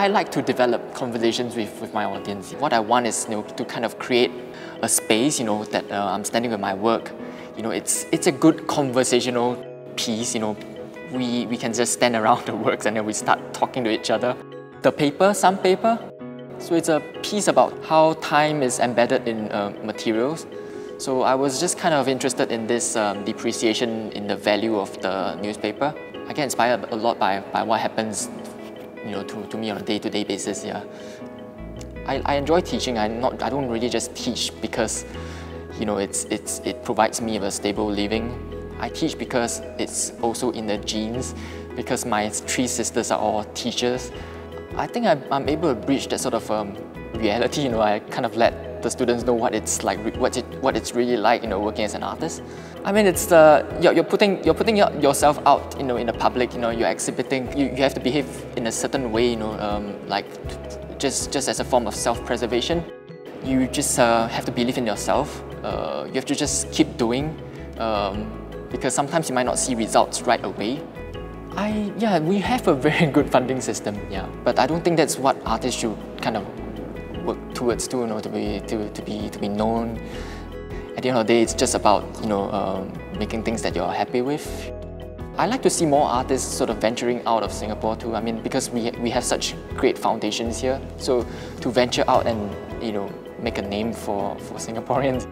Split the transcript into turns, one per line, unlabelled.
I like to develop conversations with, with my audience. What I want is you know, to kind of create a space, you know, that uh, I'm standing with my work. You know, it's, it's a good conversational piece, you know. We, we can just stand around the works and then we start talking to each other. The paper, some paper, so it's a piece about how time is embedded in uh, materials. So I was just kind of interested in this um, depreciation in the value of the newspaper. I get inspired a lot by, by what happens you know, to, to me on a day-to-day -day basis, yeah. I, I enjoy teaching. I not I don't really just teach because you know it's it's it provides me with a stable living. I teach because it's also in the genes because my three sisters are all teachers. I think I'm, I'm able to bridge that sort of um, reality. You know, I kind of let the students know what it's like, what it what it's really like. You know, working as an artist. I mean, it's the you're, you're putting you're putting yourself out. You know, in the public. You know, you're exhibiting. You, you have to behave in a certain way. You know, um, like just, just as a form of self-preservation. You just uh, have to believe in yourself. Uh, you have to just keep doing um, because sometimes you might not see results right away. I, yeah, we have a very good funding system, yeah, but I don't think that's what artists should kind of work towards to, you know, to be, to, to be, to be known. At the end of the day, it's just about, you know, um, making things that you're happy with. I like to see more artists sort of venturing out of Singapore too. I mean, because we, we have such great foundations here. So to venture out and, you know, make a name for, for Singaporeans.